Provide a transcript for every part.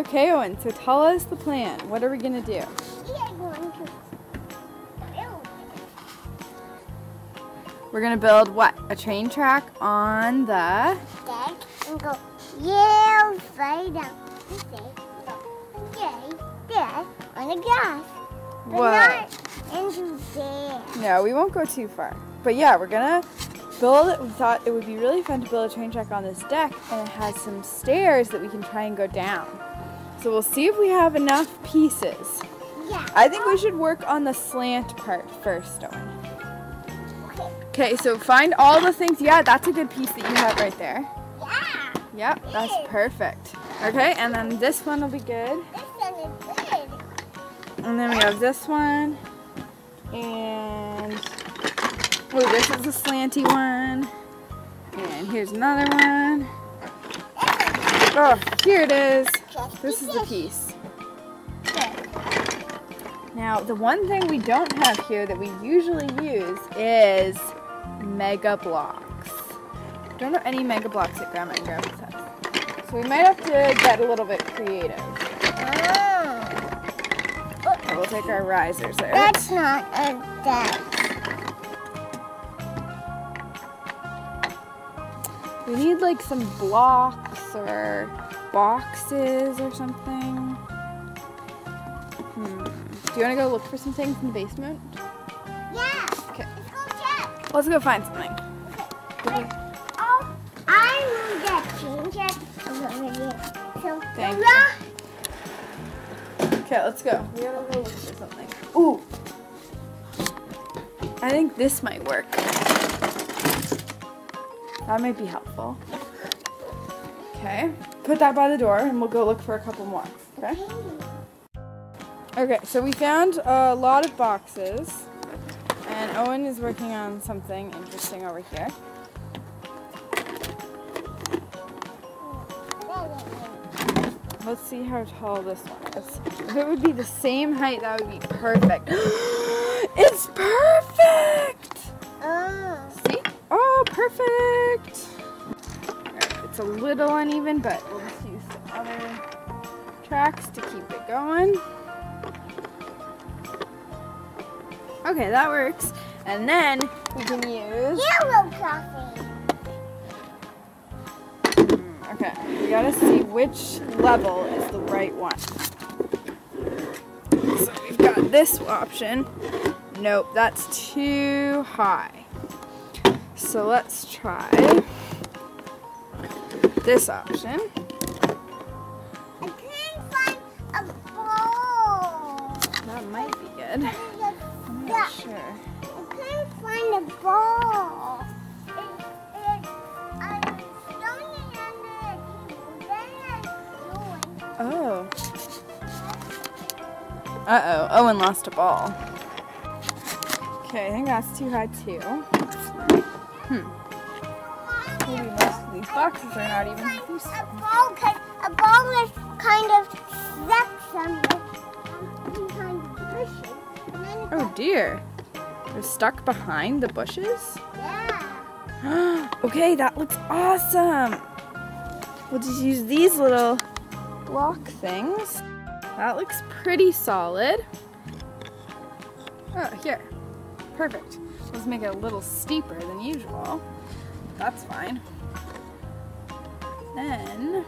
Okay, Owen, so tell us the plan. What are we going to do? Going to build We're going to build what? A train track on the... deck and go yeah right down. We say go yay there on the grass. But What? not into there. No, we won't go too far. But yeah, we're gonna build it. We thought it would be really fun to build a train track on this deck, and it has some stairs that we can try and go down. So we'll see if we have enough pieces. Yeah. I think we should work on the slant part first, Owen. Okay. So find all the things. Yeah, that's a good piece that you have right there. Yeah. Yep, that's perfect. Okay, and then this one will be good. This one is good. And then we have this one. And oh, this is a slanty one. And here's another one. Oh, here it is. This is the piece. Now, the one thing we don't have here that we usually use is Mega Bloks. Don't know any Mega Bloks at Grandma and Grandpa's house. So we might have to get a little bit creative. Oh. Okay, we'll take our risers there. That's not a deck. We need like some blocks or boxes or something. Hmm. Do you want to go look for some things in the basement? Yeah. Okay. Let's go check. Let's go find something. Oh, I need that change it over here. So Thank you. Okay, let's go. We gotta go look for something. Ooh. I think this might work. That might be helpful. Okay. Put that by the door and we'll go look for a couple more. Okay? Okay, so we found a lot of boxes. And Owen is working on something interesting over here. Let's see how tall this one is. If it would be the same height, that would be perfect. it's perfect! Oh. See? Oh, perfect! A little uneven, but we'll just use some other tracks to keep it going. Okay, that works. And then we can use. Yellow coffee. Hmm, Okay, we gotta see which level is the right one. So we've got this option. Nope, that's too high. So let's try this option. I can't find a ball. That might be good. I'm not sure. I can't find a ball. It, it, I'm throwing it under the table. Then I'm doing. Oh. Uh oh, Owen lost a ball. Okay, I think that's too high too. Hmm. Boxes are not even useful. a ball, a ball is kind of stuck somewhere behind the bushes. And then it Oh dear. They're stuck behind the bushes? Yeah. okay, that looks awesome. We'll just use these little block things. That looks pretty solid. Oh, here. Perfect. Let's make it a little steeper than usual. That's fine. Then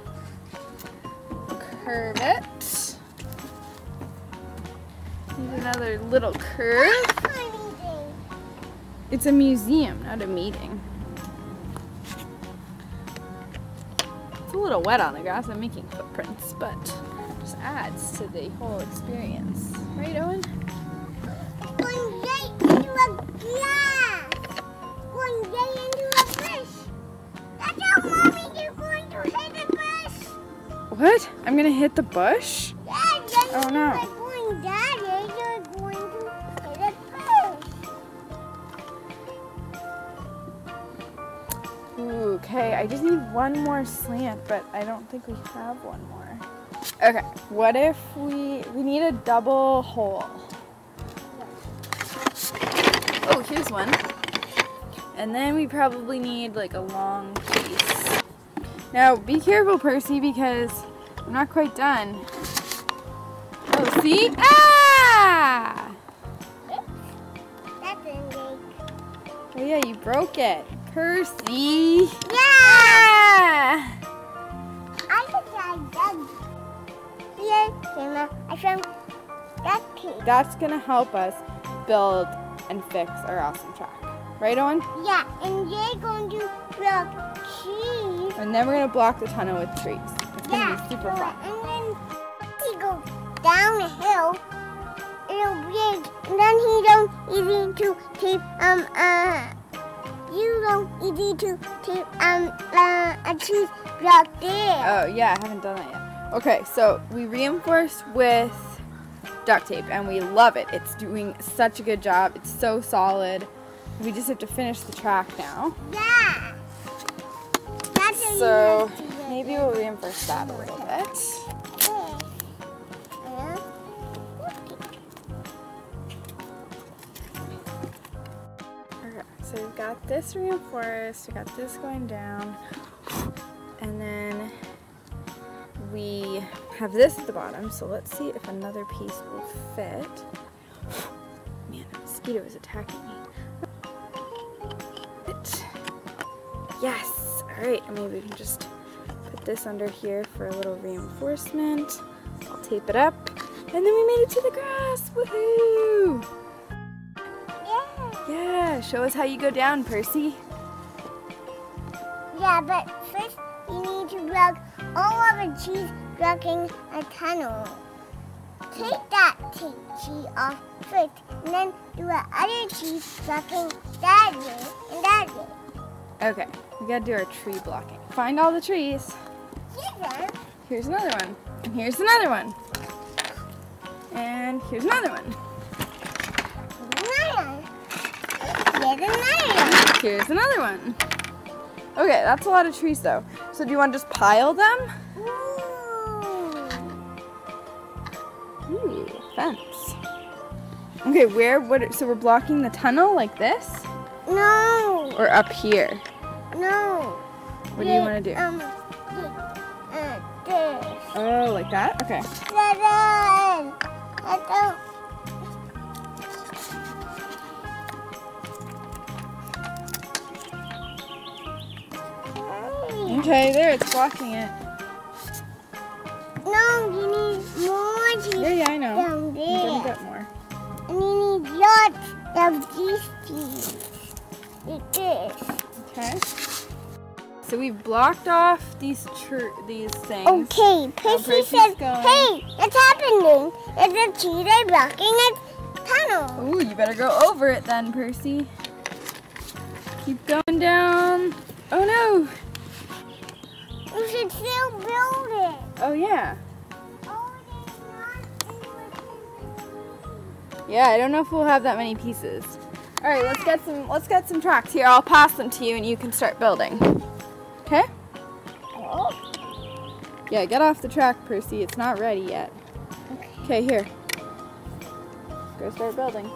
curve it. Need another little curve. It's a museum, not a meeting. It's a little wet on the grass. I'm making footprints, but it just adds to the whole experience. Right, Owen? I'm gonna hit the bush? Then Oh, no. going daddy, you're going to hit a fish. Ooh, okay, I just need one more slant, but I don't think we have one more. Okay, what if we we need a double hole? Oh, here's one. And then we probably need like a long piece. Now, be careful, Percy, because I'm not quite done. Oh, see? Ah! That's a snake. Oh yeah, you broke it. Percy! Yeah! Ah! I could try that. Here, Gemma, I found that. That's gonna help us build and fix our awesome track. Right, Owen? Yeah, and you're going to block cheese. And then we're gonna block the tunnel with trees. Yeah, be super fun. And then he goes down the hill. It'll big. And then he don't easy to tape um uh you don't easy to tape um uh, a cheese block there. Oh yeah, I haven't done that yet. Okay, so we reinforce with duct tape and we love it. It's doing such a good job. It's so solid. We just have to finish the track now. yeah. That's So maybe we'll reinforce that a little bit. So we've got this reinforced, we got this going down, and then we have this at the bottom, so let's see if another piece will fit. Man, a mosquito is attacking me. Yes! Alright, maybe we can just this under here for a little reinforcement. I'll tape it up, and then we made it to the grass! Woohoo! yeah. Yeah, show us how you go down, Percy. Yeah, but first you need to block all of the cheese blocking a tunnel. Take that tape cheese off first, and then do the other cheese blocking that way and that way. Okay, we gotta do our tree blocking. Find all the trees. Here, Here's another one. And here's another one. And here's another one. Here's another. One. Okay, that's a lot of trees though. So do you want to just pile them? Ooh. Ooh, fence. Okay, where, what, so we're blocking the tunnel like this? No, Or up here? no. What do you want to do? Um. Oh, like that? Okay. Seven. I don't. Okay, there, it's blocking it. No, you need more cheese Yeah, yeah, I know. down I'm get more. And you need lots of these cheese. Like this. Okay. So we've blocked off these tr- these things. Okay, Percy says, going. hey, it's happening. It's a cheese are blocking a tunnel. Ooh, you better go over it then, Percy. Keep going down. Oh no. You should still build it. Oh yeah. There's not enough. Yeah, I don't know if we'll have that many pieces. All right, let's get some let's get some tracks here. I'll pass them to you and you can start building. Okay? Oh, Yeah, get off the track, Percy. It's not ready yet. Okay, here. Go start building.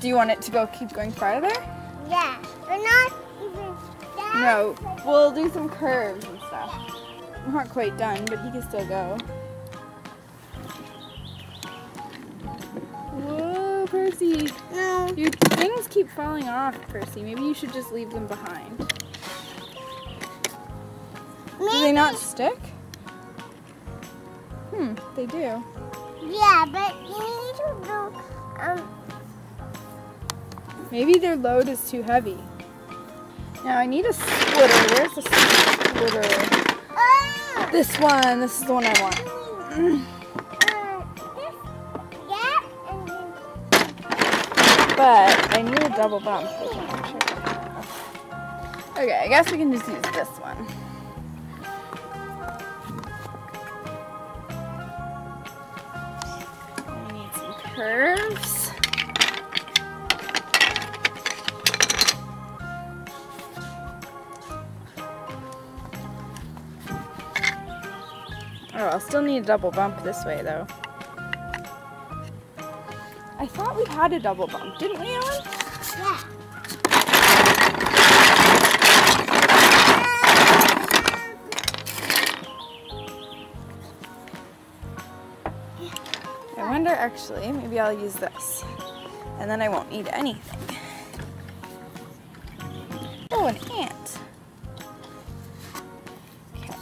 Do you want it to go keep going farther? yeah, but not even that. No, we'll do some curves and stuff. I'm not quite done, but he can still go. Keep falling off, Percy. Maybe you should just leave them behind. Do they not stick? Hmm, they do. Yeah, but you need to do um. Maybe their load is too heavy. Now I need a splitter. Where's the splitter? Oh. This one. This is the one I want. But I need a double bump. Okay, I guess we can just use this one. We need some curves. Oh, I'll still need a double bump this way though. I thought we had a double bump, didn't we, Ellen? Yeah. I wonder actually, maybe I'll use this and then I won't need anything. Oh, an ant. Okay.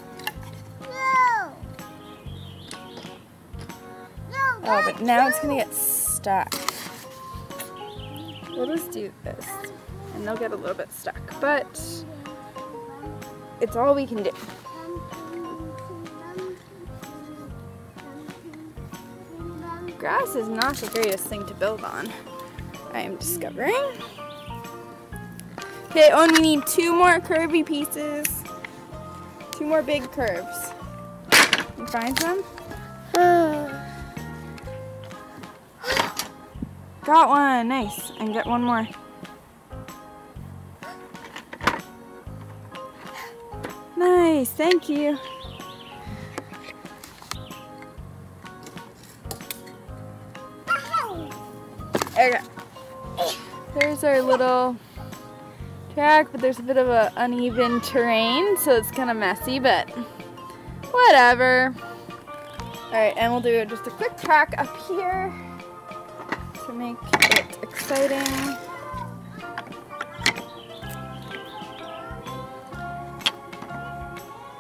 No. No, oh, but now it's gonna get stuck. We'll just do this. And they'll get a little bit stuck, but it's all we can do. Grass is not the greatest thing to build on, I am discovering. Okay, Owen, we need two more curvy pieces. Two more big curves. You find some? Hmm. Got one, nice. And get one more. Nice, thank you. Okay. There's our little track, but there's a bit of a uneven terrain, so it's kind of messy, but whatever. Alright, and we'll do just a quick track up here make it exciting.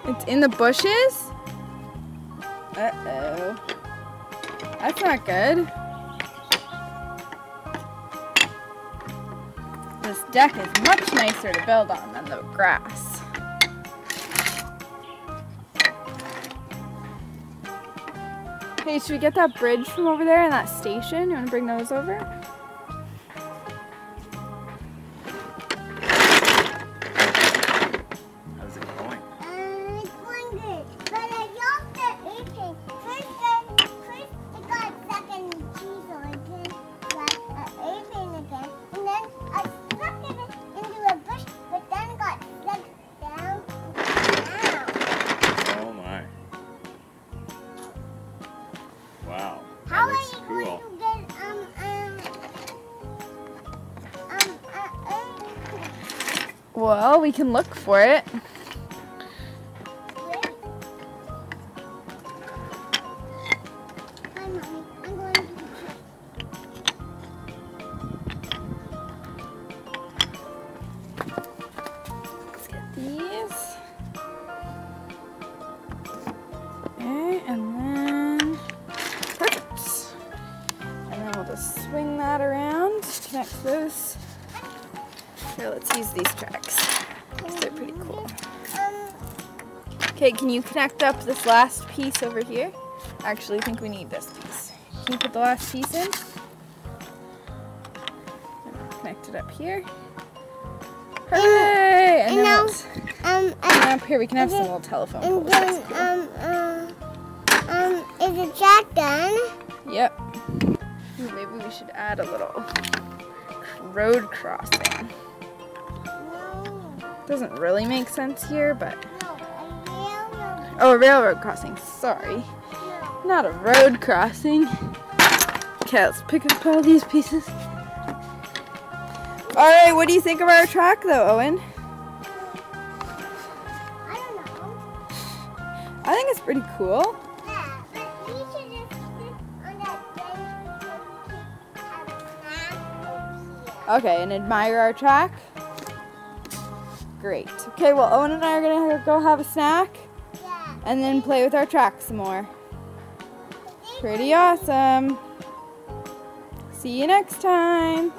It's in the bushes? Uh-oh. That's not good. This deck is much nicer to build on than the grass. Hey, should we get that bridge from over there and that station? You want to bring those over? Well, we can look for it. Hi, mommy. I'm going to the tree. Let's get these. Okay, and then. And then we'll just swing that around, connect those. Here, let's use these tracks. They're pretty cool. Um, Okay, can you connect up this last piece over here? Actually, I think we need this piece. Can you put the last piece in? Connect it up here. Hooray! And, and now- um, and up here we can have some okay, little telephone and poles. then That's cool. um uh, um is the track done? Yep. Maybe we should add a little road crossing. Doesn't really make sense here, but oh, no, oh, a railroad crossing. Sorry, No. not a road crossing. Okay, let's pick up all these pieces. All right, what do you think of our track, though, Owen? I don't know. I think it's pretty cool. Yeah, but we should just on that bench and have a snack over here. Okay, and admire our track. Great. Okay, well, Owen and I are gonna go have a snack Yeah. and then play with our track some more. Pretty awesome. See you next time.